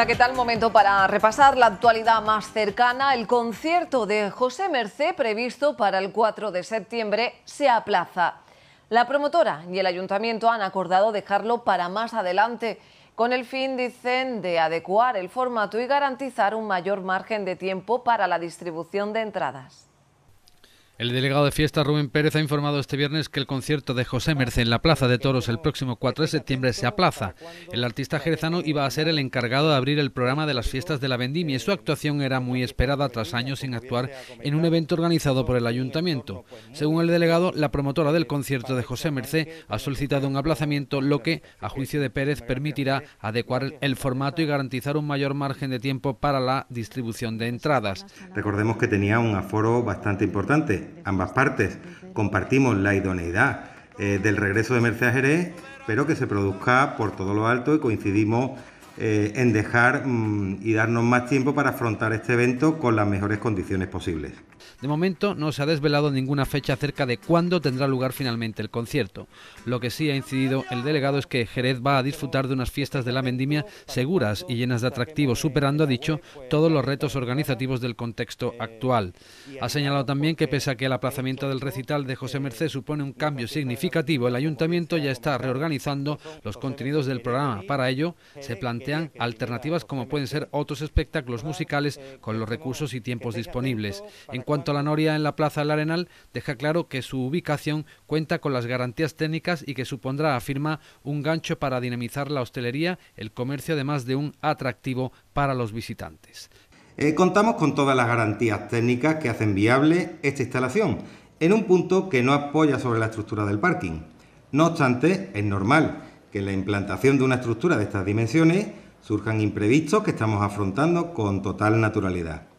Hola, ¿qué tal? Momento para repasar la actualidad más cercana. El concierto de José Mercé, previsto para el 4 de septiembre, se aplaza. La promotora y el ayuntamiento han acordado dejarlo para más adelante, con el fin, dicen, de adecuar el formato y garantizar un mayor margen de tiempo para la distribución de entradas. El delegado de fiesta Rubén Pérez ha informado este viernes que el concierto de José Merce en la Plaza de Toros el próximo 4 de septiembre se aplaza. El artista jerezano iba a ser el encargado de abrir el programa de las fiestas de la Vendimia y su actuación era muy esperada tras años sin actuar en un evento organizado por el ayuntamiento. Según el delegado, la promotora del concierto de José Mercé ha solicitado un aplazamiento, lo que, a juicio de Pérez, permitirá adecuar el formato y garantizar un mayor margen de tiempo para la distribución de entradas. Recordemos que tenía un aforo bastante importante ambas partes. Compartimos la idoneidad eh, del regreso de Mercedes Jerez, pero que se produzca por todo lo alto y coincidimos eh, en dejar mm, y darnos más tiempo para afrontar este evento con las mejores condiciones posibles. De momento no se ha desvelado ninguna fecha acerca de cuándo tendrá lugar finalmente el concierto. Lo que sí ha incidido el delegado es que Jerez va a disfrutar de unas fiestas de la vendimia seguras y llenas de atractivos, superando, ha dicho, todos los retos organizativos del contexto actual. Ha señalado también que pese a que el aplazamiento del recital de José Merced supone un cambio significativo, el ayuntamiento ya está reorganizando los contenidos del programa. Para ello, se plantean alternativas como pueden ser otros espectáculos musicales con los recursos y tiempos disponibles. En cuanto la Noria en la Plaza del Arenal deja claro que su ubicación cuenta con las garantías técnicas y que supondrá, afirma, un gancho para dinamizar la hostelería, el comercio, además de un atractivo para los visitantes. Eh, contamos con todas las garantías técnicas que hacen viable esta instalación, en un punto que no apoya sobre la estructura del parking. No obstante, es normal que la implantación de una estructura de estas dimensiones surjan imprevistos que estamos afrontando con total naturalidad.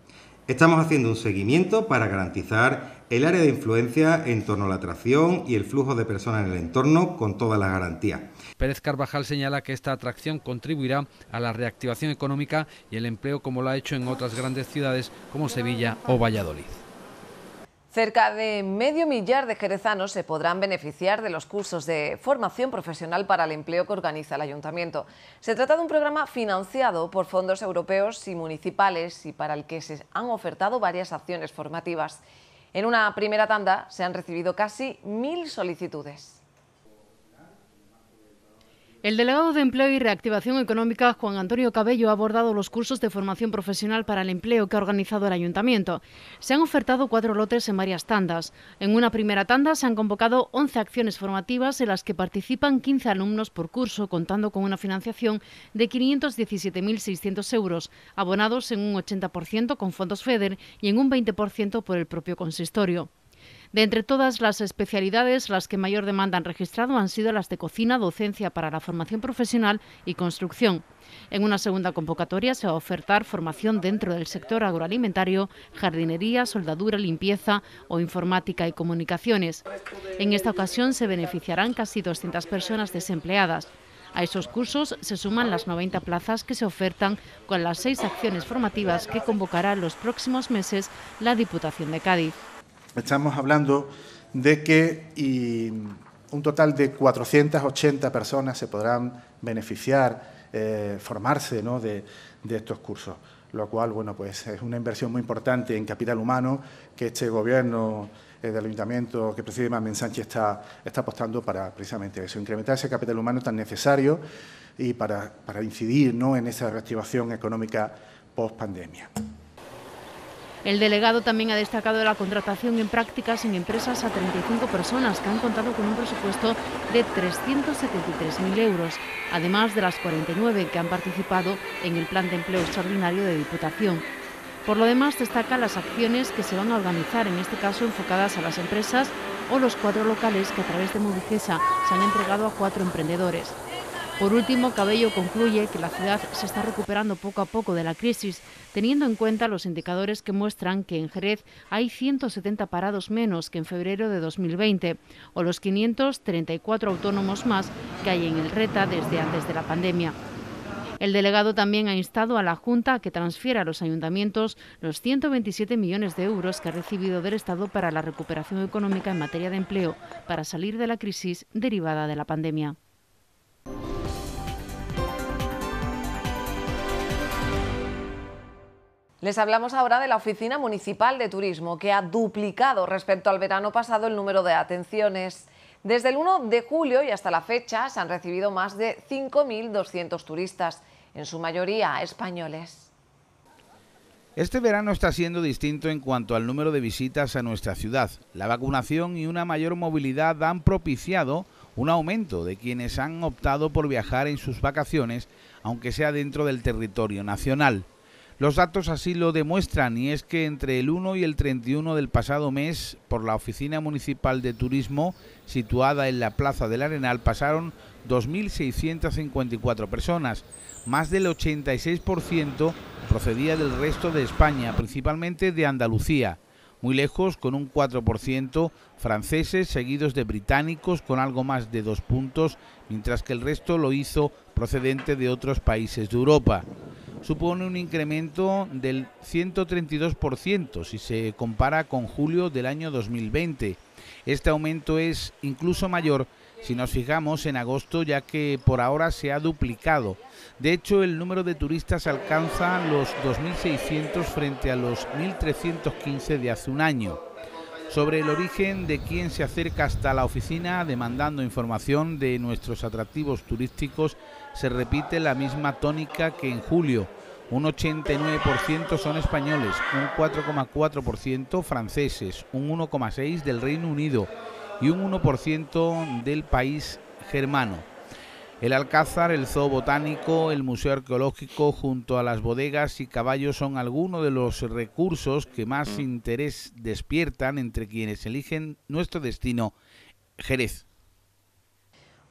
Estamos haciendo un seguimiento para garantizar el área de influencia en torno a la atracción y el flujo de personas en el entorno con todas las garantías. Pérez Carvajal señala que esta atracción contribuirá a la reactivación económica y el empleo como lo ha hecho en otras grandes ciudades como Sevilla o Valladolid. Cerca de medio millar de jerezanos se podrán beneficiar de los cursos de formación profesional para el empleo que organiza el Ayuntamiento. Se trata de un programa financiado por fondos europeos y municipales y para el que se han ofertado varias acciones formativas. En una primera tanda se han recibido casi mil solicitudes. El delegado de Empleo y Reactivación Económica, Juan Antonio Cabello, ha abordado los cursos de formación profesional para el empleo que ha organizado el ayuntamiento. Se han ofertado cuatro lotes en varias tandas. En una primera tanda se han convocado 11 acciones formativas en las que participan 15 alumnos por curso, contando con una financiación de 517.600 euros, abonados en un 80% con fondos FEDER y en un 20% por el propio consistorio. De entre todas las especialidades, las que mayor demanda han registrado han sido las de cocina, docencia para la formación profesional y construcción. En una segunda convocatoria se va a ofertar formación dentro del sector agroalimentario, jardinería, soldadura, limpieza o informática y comunicaciones. En esta ocasión se beneficiarán casi 200 personas desempleadas. A esos cursos se suman las 90 plazas que se ofertan con las seis acciones formativas que convocará en los próximos meses la Diputación de Cádiz. Estamos hablando de que un total de 480 personas se podrán beneficiar, eh, formarse de, estos cursos, lo cual bueno, pues es una inversión muy importante en capital humano que este Gobierno eh, del Ayuntamiento que preside Mamen Sánchez está, apostando para precisamente eso, incrementar ese capital humano tan necesario y para, para incidir ¿no? en esa reactivación económica post pandemia. El delegado también ha destacado la contratación en prácticas en empresas a 35 personas que han contado con un presupuesto de 373.000 euros, además de las 49 que han participado en el Plan de Empleo Extraordinario de Diputación. Por lo demás, destaca las acciones que se van a organizar, en este caso enfocadas a las empresas o los cuatro locales que a través de Movicesa se han entregado a cuatro emprendedores. Por último, Cabello concluye que la ciudad se está recuperando poco a poco de la crisis, teniendo en cuenta los indicadores que muestran que en Jerez hay 170 parados menos que en febrero de 2020 o los 534 autónomos más que hay en el RETA desde antes de la pandemia. El delegado también ha instado a la Junta a que transfiera a los ayuntamientos los 127 millones de euros que ha recibido del Estado para la recuperación económica en materia de empleo para salir de la crisis derivada de la pandemia. Les hablamos ahora de la Oficina Municipal de Turismo, que ha duplicado respecto al verano pasado el número de atenciones. Desde el 1 de julio y hasta la fecha se han recibido más de 5.200 turistas, en su mayoría españoles. Este verano está siendo distinto en cuanto al número de visitas a nuestra ciudad. La vacunación y una mayor movilidad han propiciado un aumento de quienes han optado por viajar en sus vacaciones, aunque sea dentro del territorio nacional. Los datos así lo demuestran y es que entre el 1 y el 31 del pasado mes, por la Oficina Municipal de Turismo, situada en la Plaza del Arenal, pasaron 2.654 personas. Más del 86% procedía del resto de España, principalmente de Andalucía. Muy lejos, con un 4%, franceses, seguidos de británicos, con algo más de dos puntos, mientras que el resto lo hizo procedente de otros países de Europa supone un incremento del 132% si se compara con julio del año 2020. Este aumento es incluso mayor si nos fijamos en agosto ya que por ahora se ha duplicado. De hecho, el número de turistas alcanza los 2.600 frente a los 1.315 de hace un año. Sobre el origen de quién se acerca hasta la oficina demandando información de nuestros atractivos turísticos, se repite la misma tónica que en julio. Un 89% son españoles, un 4,4% franceses, un 1,6% del Reino Unido y un 1% del país germano. El Alcázar, el Zoo Botánico, el Museo Arqueológico, junto a las bodegas y caballos son algunos de los recursos que más interés despiertan entre quienes eligen nuestro destino, Jerez.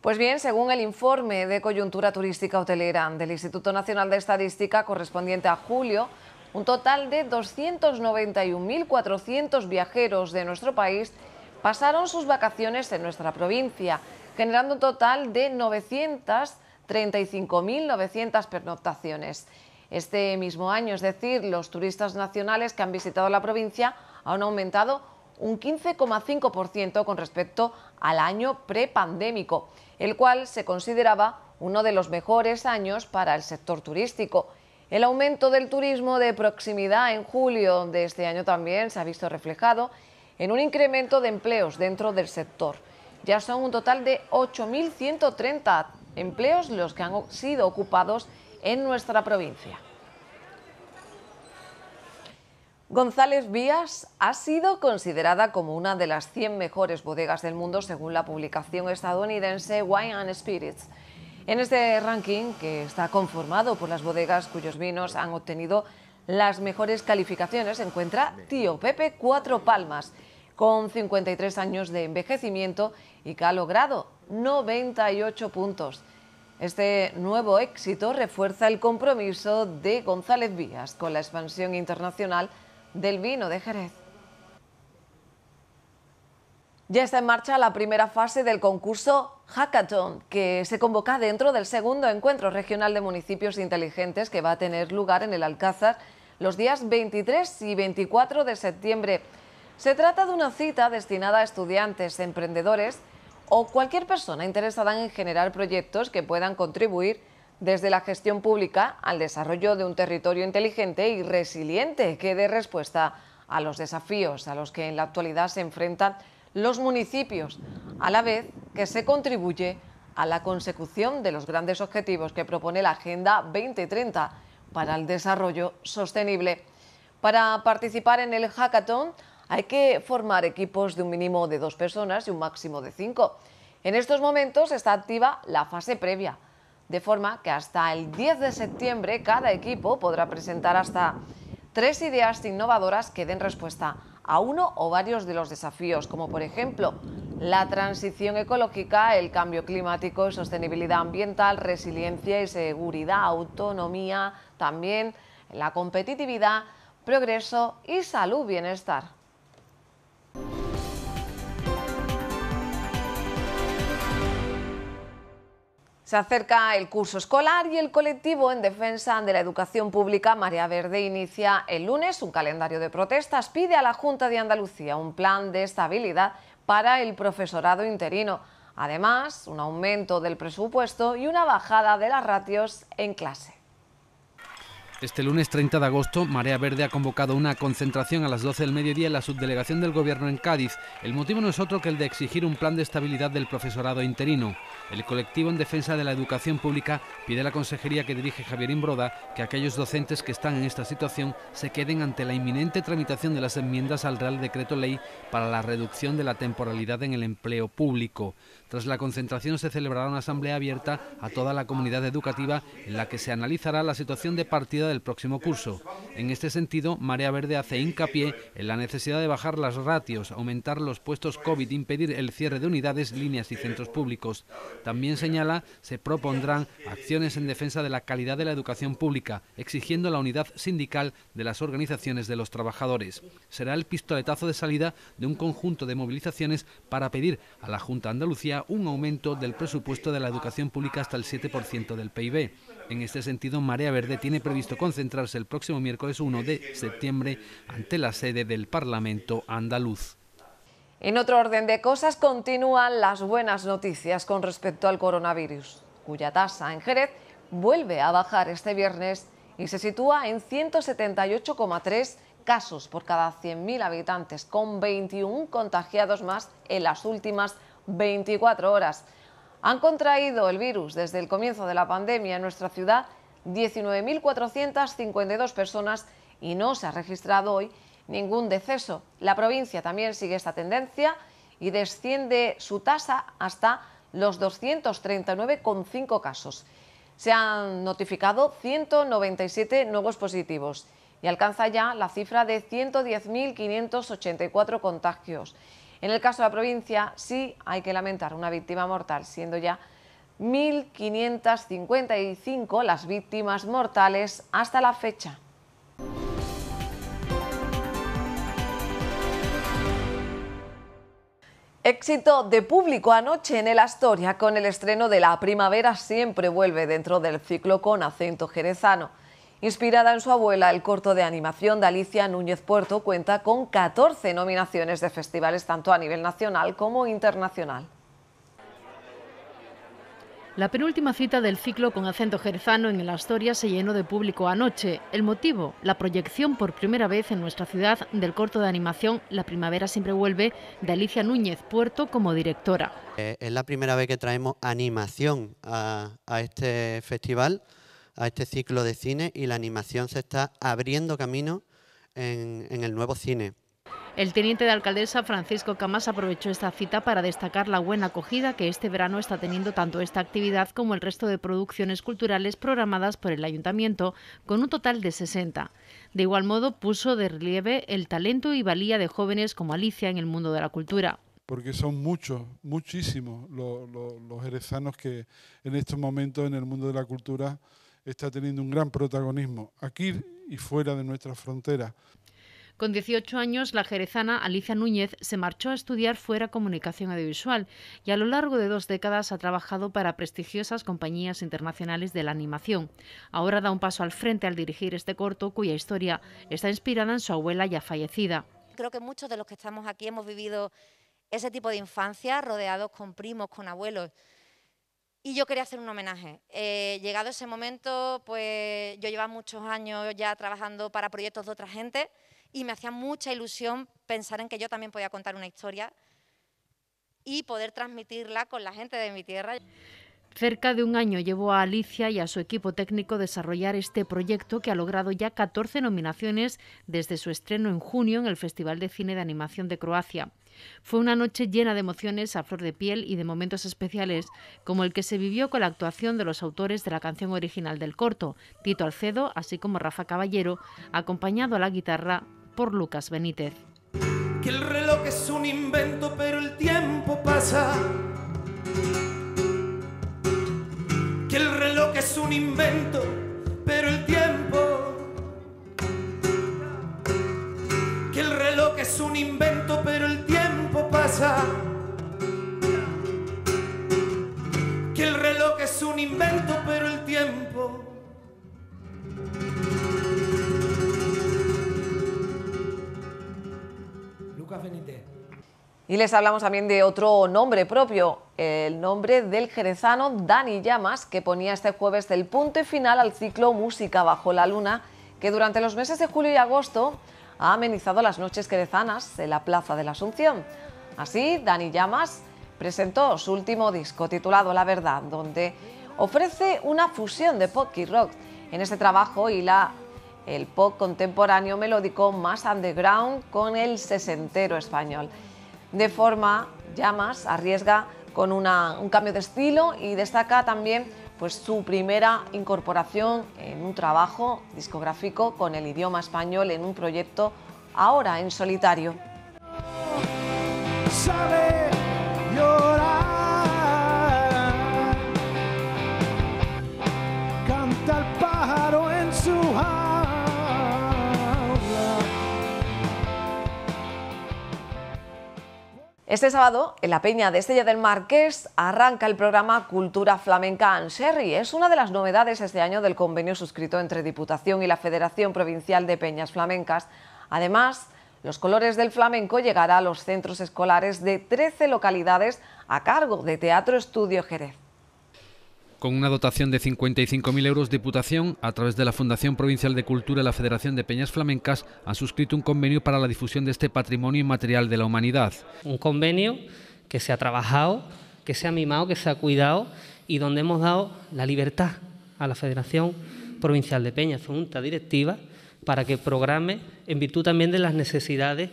Pues bien, según el informe de coyuntura turística hotelera del Instituto Nacional de Estadística correspondiente a julio, un total de 291.400 viajeros de nuestro país pasaron sus vacaciones en nuestra provincia, generando un total de 935.900 pernoctaciones. Este mismo año, es decir, los turistas nacionales que han visitado la provincia han aumentado un 15,5% con respecto al año prepandémico, el cual se consideraba uno de los mejores años para el sector turístico. El aumento del turismo de proximidad en julio de este año también se ha visto reflejado en un incremento de empleos dentro del sector. Ya son un total de 8.130 empleos los que han sido ocupados en nuestra provincia. González Vías ha sido considerada como una de las 100 mejores bodegas del mundo según la publicación estadounidense Wine and Spirits. En este ranking, que está conformado por las bodegas cuyos vinos han obtenido las mejores calificaciones, se encuentra Tío Pepe Cuatro Palmas, con 53 años de envejecimiento y que ha logrado 98 puntos. Este nuevo éxito refuerza el compromiso de González Vías con la expansión internacional del vino de Jerez. Ya está en marcha la primera fase del concurso Hackathon, que se convoca dentro del segundo encuentro regional de municipios inteligentes que va a tener lugar en el Alcázar los días 23 y 24 de septiembre. Se trata de una cita destinada a estudiantes, emprendedores o cualquier persona interesada en generar proyectos que puedan contribuir desde la gestión pública al desarrollo de un territorio inteligente y resiliente que dé respuesta a los desafíos a los que en la actualidad se enfrentan los municipios, a la vez que se contribuye a la consecución de los grandes objetivos que propone la Agenda 2030 para el desarrollo sostenible. Para participar en el hackathon hay que formar equipos de un mínimo de dos personas y un máximo de cinco. En estos momentos está activa la fase previa de forma que hasta el 10 de septiembre cada equipo podrá presentar hasta tres ideas innovadoras que den respuesta a uno o varios de los desafíos, como por ejemplo la transición ecológica, el cambio climático, sostenibilidad ambiental, resiliencia y seguridad, autonomía, también la competitividad, progreso y salud, bienestar. Se acerca el curso escolar y el colectivo en defensa de la educación pública María Verde inicia el lunes un calendario de protestas. Pide a la Junta de Andalucía un plan de estabilidad para el profesorado interino. Además, un aumento del presupuesto y una bajada de las ratios en clase. Este lunes 30 de agosto, Marea Verde ha convocado una concentración a las 12 del mediodía en la subdelegación del Gobierno en Cádiz. El motivo no es otro que el de exigir un plan de estabilidad del profesorado interino. El colectivo en defensa de la educación pública pide a la consejería que dirige Javier Imbroda que aquellos docentes que están en esta situación se queden ante la inminente tramitación de las enmiendas al Real Decreto Ley para la reducción de la temporalidad en el empleo público. Tras la concentración se celebrará una asamblea abierta a toda la comunidad educativa en la que se analizará la situación de partida del próximo curso. En este sentido, Marea Verde hace hincapié en la necesidad de bajar las ratios, aumentar los puestos COVID, impedir el cierre de unidades, líneas y centros públicos. También señala se propondrán acciones en defensa de la calidad de la educación pública, exigiendo la unidad sindical de las organizaciones de los trabajadores. Será el pistoletazo de salida de un conjunto de movilizaciones para pedir a la Junta de Andalucía un aumento del presupuesto de la educación pública hasta el 7% del PIB. En este sentido, Marea Verde tiene previsto concentrarse el próximo miércoles 1 de septiembre ante la sede del Parlamento andaluz. En otro orden de cosas, continúan las buenas noticias con respecto al coronavirus, cuya tasa en Jerez vuelve a bajar este viernes y se sitúa en 178,3 casos por cada 100.000 habitantes, con 21 contagiados más en las últimas 24 horas. Han contraído el virus desde el comienzo de la pandemia en nuestra ciudad 19.452 personas y no se ha registrado hoy ningún deceso. La provincia también sigue esta tendencia y desciende su tasa hasta los 239,5 casos. Se han notificado 197 nuevos positivos y alcanza ya la cifra de 110.584 contagios. En el caso de la provincia sí hay que lamentar una víctima mortal, siendo ya 1.555 las víctimas mortales hasta la fecha. Éxito de público anoche en el Astoria con el estreno de La Primavera siempre vuelve dentro del ciclo con acento jerezano. Inspirada en su abuela, el corto de animación de Alicia Núñez Puerto cuenta con 14 nominaciones de festivales tanto a nivel nacional como internacional. La penúltima cita del ciclo con acento jerezano en el Astoria se llenó de público anoche. El motivo, la proyección por primera vez en nuestra ciudad del corto de animación La primavera siempre vuelve de Alicia Núñez Puerto como directora. Eh, es la primera vez que traemos animación a este festival a este ciclo de cine y la animación se está abriendo camino en, el nuevo cine. El teniente de alcaldesa Francisco Camas aprovechó esta cita para destacar la buena acogida que este verano está teniendo tanto esta actividad como el resto de producciones culturales programadas por el ayuntamiento, con un total de 60. De igual modo, puso de relieve el talento y valía de jóvenes como Alicia en el mundo de la cultura. Porque son muchos, muchísimos los, los, que en estos momentos en el mundo de la cultura está teniendo un gran protagonismo aquí y fuera de nuestras fronteras. Con 18 años, la jerezana Alicia Núñez se marchó a estudiar fuera comunicación audiovisual y a lo largo de dos décadas ha trabajado para prestigiosas compañías internacionales de la animación. Ahora da un paso al frente al dirigir este corto cuya historia está inspirada en su abuela ya fallecida. Creo que muchos de los que estamos aquí hemos vivido ese tipo de infancia rodeados con primos, con abuelos. Y yo quería hacer un homenaje. Eh, llegado ese momento, pues yo llevaba muchos años ya trabajando para proyectos de otra gente y me hacía mucha ilusión pensar en que yo también podía contar una historia y poder transmitirla con la gente de mi tierra. Cerca de un año llevó a Alicia y a su equipo técnico desarrollar este proyecto que ha logrado ya 14 nominaciones desde su estreno en junio en el Festival de Cine de Animación de Croacia. Fue una noche llena de emociones a flor de piel y de momentos especiales, como el que se vivió con la actuación de los autores de la canción original del corto, Tito Alcedo, así como Rafa Caballero, acompañado a la guitarra por Lucas Benítez. Que el reloj es un invento, pero el tiempo pasa. Que el reloj es un invento, pero el tiempo. Que el reloj es un invento, pero el tiempo que el reloj es un invento, pero el tiempo Y les hablamos también de otro nombre propio, el nombre del jerezano Dani Llamas, que ponía este jueves el punto final al ciclo Música bajo la luna, que durante los meses de julio y agosto ha amenizado las noches jerezanas en la Plaza de la Asunción. Así, Dani Llamas presentó su último disco titulado La Verdad, donde ofrece una fusión de pop y rock. En este trabajo y la el pop contemporáneo melódico más underground con el sesentero español de forma llamas, arriesga con un cambio de estilo y destaca también pues, su primera incorporación en un trabajo discográfico con el idioma español en un proyecto ahora en solitario. Este sábado, en la Peña de Estella del Marqués, arranca el programa Cultura Flamenca en Sherry. Es una de las novedades este año del convenio suscrito entre Diputación y la Federación Provincial de Peñas Flamencas. Además, los colores del flamenco llegará a los centros escolares de 13 localidades a cargo de Teatro Estudio Jerez. Con una dotación de 55.000 euros, Diputación, a través de la Fundación Provincial de Cultura y la Federación de Peñas Flamencas, han suscrito un convenio para la difusión de este patrimonio inmaterial de la humanidad. Un convenio que se ha trabajado, que se ha mimado, que se ha cuidado y donde hemos dado la libertad a la Federación Provincial de Peñas, Junta Directiva, para que programe en virtud también de las necesidades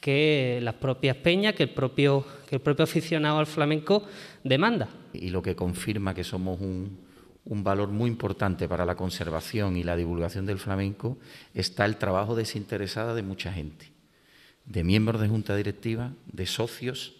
que las propias peñas, que el propio, que el propio aficionado al flamenco demanda. Y lo que confirma que somos un, valor muy importante para la conservación y la divulgación del flamenco está el trabajo desinteresado de mucha gente, de miembros de junta directiva, de socios,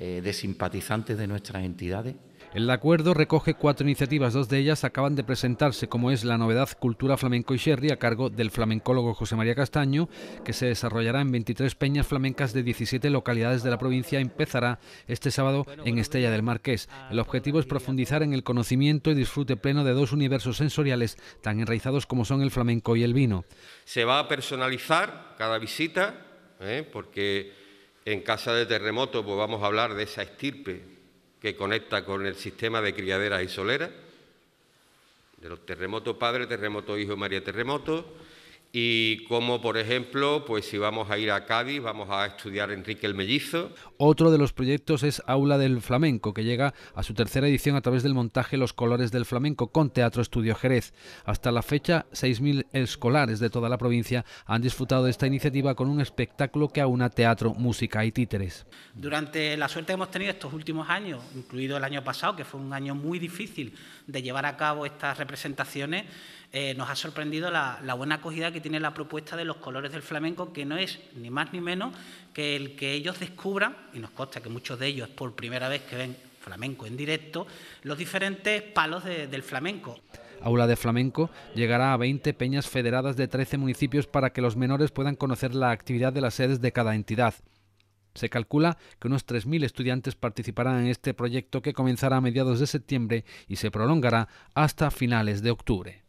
eh, de simpatizantes de nuestras entidades el acuerdo recoge cuatro iniciativas, dos de ellas acaban de presentarse, como es la novedad Cultura Flamenco y Sherry a cargo del flamencólogo José María Castaño, que se desarrollará en 23 peñas flamencas de 17 localidades de la provincia. Empezará este sábado en Estella del Marqués. El objetivo es profundizar en el conocimiento y disfrute pleno de dos universos sensoriales tan enraizados como son el flamenco y el vino. Se va a personalizar cada visita, ¿eh? porque en casa de terremoto pues vamos a hablar de esa estirpe que conecta con el sistema de criaderas y soleras, de los terremotos padre, terremoto hijo, María Terremoto, y como por ejemplo, pues si vamos a ir a Cádiz, vamos a estudiar Enrique el Mellizo. Otro de los proyectos es Aula del Flamenco, que llega a su tercera edición a través del montaje Los Colores del Flamenco con Teatro Estudio Jerez. Hasta la fecha, 6.000 escolares de toda la provincia han disfrutado de esta iniciativa con un espectáculo que aúna teatro, música y títeres. Durante la suerte que hemos tenido estos últimos años, incluido el año pasado, que fue un año muy difícil de llevar a cabo estas representaciones, eh, nos ha sorprendido la, buena acogida que tiene la propuesta de los colores del flamenco, que no es ni más ni menos que el que ellos descubran, y nos consta que muchos de ellos es por primera vez que ven flamenco en directo, los diferentes palos del flamenco. Aula de Flamenco llegará a 20 peñas federadas de 13 municipios para que los menores puedan conocer la actividad de las sedes de cada entidad. Se calcula que unos 3.000 estudiantes participarán en este proyecto que comenzará a mediados de septiembre y se prolongará hasta finales de octubre.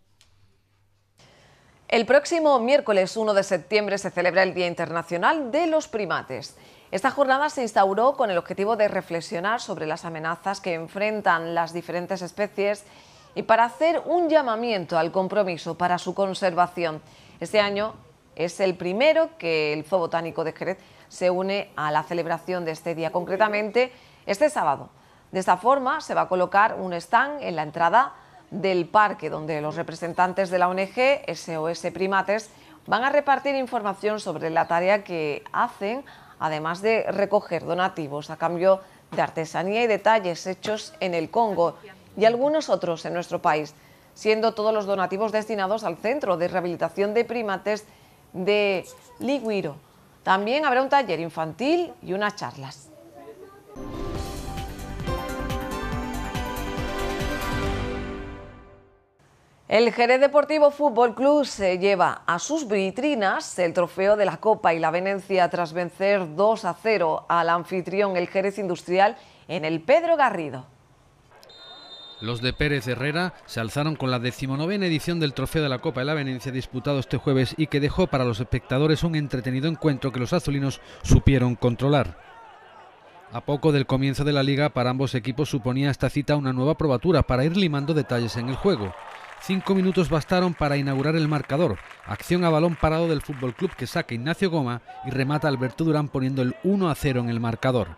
El próximo miércoles 1 de septiembre se celebra el Día Internacional de los Primates. Esta jornada se instauró con el objetivo de reflexionar sobre las amenazas que enfrentan las diferentes especies y para hacer un llamamiento al compromiso para su conservación. Este año es el primero que el Zoo Botánico de Jerez se une a la celebración de este día, concretamente este sábado. De esta forma se va a colocar un stand en la entrada del parque, donde los representantes de la ONG SOS Primates van a repartir información sobre la tarea que hacen, además de recoger donativos a cambio de artesanía y detalles hechos en el Congo y algunos otros en nuestro país, siendo todos los donativos destinados al Centro de Rehabilitación de Primates de Liguiro. También habrá un taller infantil y unas charlas. El Jerez Deportivo Fútbol Club se lleva a sus vitrinas el trofeo de la Copa y la Venecia tras vencer 2 a 0 al anfitrión el Jerez Industrial en el Pedro Garrido. Los de Pérez Herrera se alzaron con la decimonovena edición del Trofeo de la Copa de la Venecia disputado este jueves y que dejó para los espectadores un entretenido encuentro que los azulinos supieron controlar. A poco del comienzo de la liga, para ambos equipos suponía esta cita una nueva probatura para ir limando detalles en el juego. Cinco minutos bastaron para inaugurar el marcador. Acción a balón parado del Fútbol Club que saca Ignacio Goma y remata Alberto Durán poniendo el 1 a 0 en el marcador.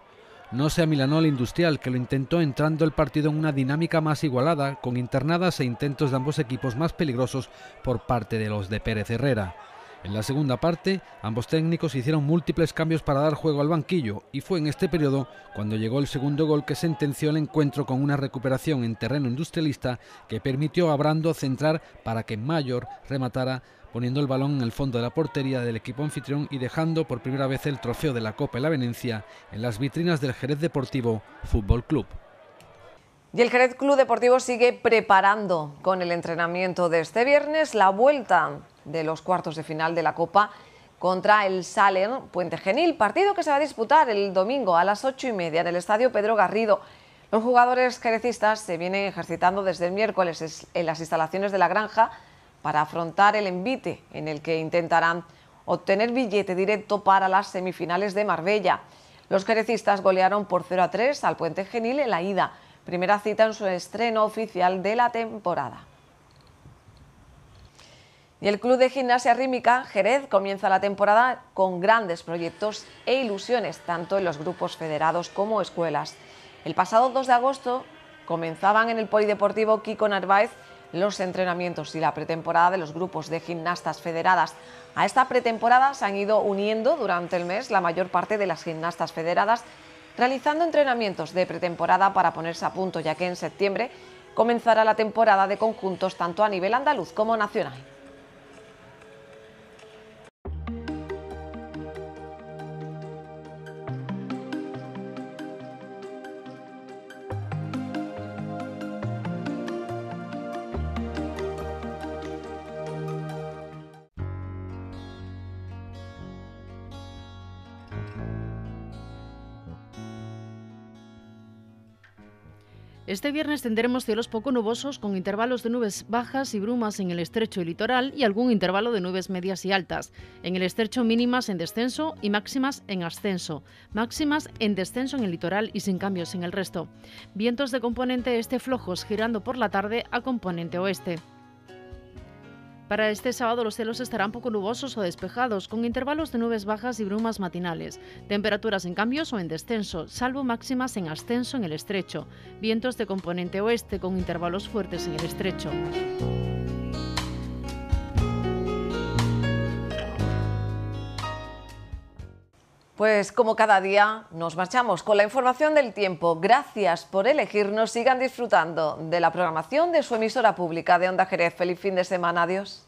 No se amilanó el Industrial, que lo intentó entrando el partido en una dinámica más igualada, con internadas e intentos de ambos equipos más peligrosos por parte de los de Pérez Herrera. En la segunda parte, ambos técnicos hicieron múltiples cambios para dar juego al banquillo y fue en este periodo cuando llegó el segundo gol que sentenció el encuentro con una recuperación en terreno industrialista que permitió a Brando centrar para que Mayor rematara poniendo el balón en el fondo de la portería del equipo anfitrión y dejando por primera vez el trofeo de la Copa de la Venencia en las vitrinas del Jerez Deportivo Fútbol Club. Y el Jerez Club Deportivo sigue preparando con el entrenamiento de este viernes la vuelta de los cuartos de final de la Copa contra el Salen Puente Genil, partido que se va a disputar el domingo a las ocho y media en el Estadio Pedro Garrido. Los jugadores jerecistas se vienen ejercitando desde el miércoles en las instalaciones de la granja para afrontar el envite en el que intentarán obtener billete directo para las semifinales de Marbella. Los jerecistas golearon por 0 a 3 al Puente Genil en la ida, primera cita en su estreno oficial de la temporada. Y el Club de Gimnasia Rítmica Jerez comienza la temporada con grandes proyectos e ilusiones, tanto en los grupos federados como escuelas. El pasado 2 de agosto comenzaban en el Polideportivo Kiko Narváez los entrenamientos y la pretemporada de los grupos de gimnastas federadas. A esta pretemporada se han ido uniendo durante el mes la mayor parte de las gimnastas federadas, realizando entrenamientos de pretemporada para ponerse a punto, ya que en septiembre comenzará la temporada de conjuntos tanto a nivel andaluz como nacional. Este viernes tendremos cielos poco nubosos con intervalos de nubes bajas y brumas en el estrecho y litoral y algún intervalo de nubes medias y altas. En el estrecho mínimas en descenso y máximas en ascenso. Máximas en descenso en el litoral y sin cambios en el resto. Vientos de componente este flojos girando por la tarde a componente oeste. Para este sábado los cielos estarán poco nubosos o despejados, con intervalos de nubes bajas y brumas matinales. Temperaturas en cambios o en descenso, salvo máximas en ascenso en el estrecho. Vientos de componente oeste con intervalos fuertes en el estrecho. Pues como cada día nos marchamos con la información del tiempo. Gracias por elegirnos. Sigan disfrutando de la programación de su emisora pública de Onda Jerez. Feliz fin de semana. Adiós.